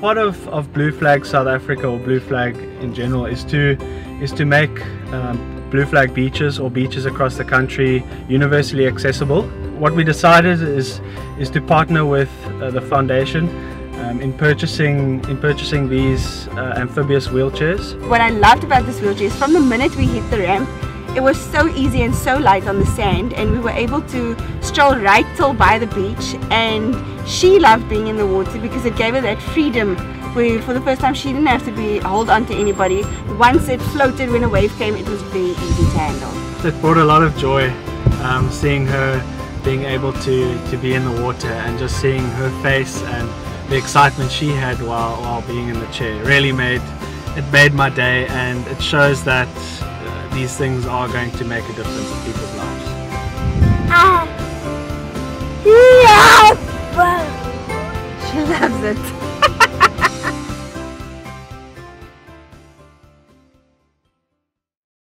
part of, of Blue Flag South Africa or Blue Flag in general is to is to make um, Blue Flag beaches or beaches across the country universally accessible. What we decided is is to partner with uh, the foundation um, in purchasing in purchasing these uh, amphibious wheelchairs. What I loved about this wheelchair is from the minute we hit the ramp it was so easy and so light on the sand and we were able to stroll right till by the beach and she loved being in the water because it gave her that freedom where for the first time she didn't have to be hold on to anybody. Once it floated when a wave came it was very easy to handle. It brought a lot of joy um, seeing her being able to, to be in the water and just seeing her face and the excitement she had while, while being in the chair really made it made my day and it shows that these things are going to make a difference in people's lives. Ah. loves it.